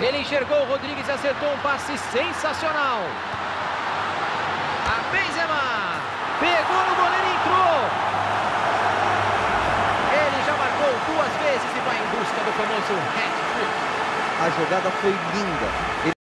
Ele enxergou o Rodrigues e acertou um passe sensacional. A Benzema pegou no goleiro e entrou. Ele já marcou duas vezes e vai em busca do famoso hat-trick. A jogada foi linda.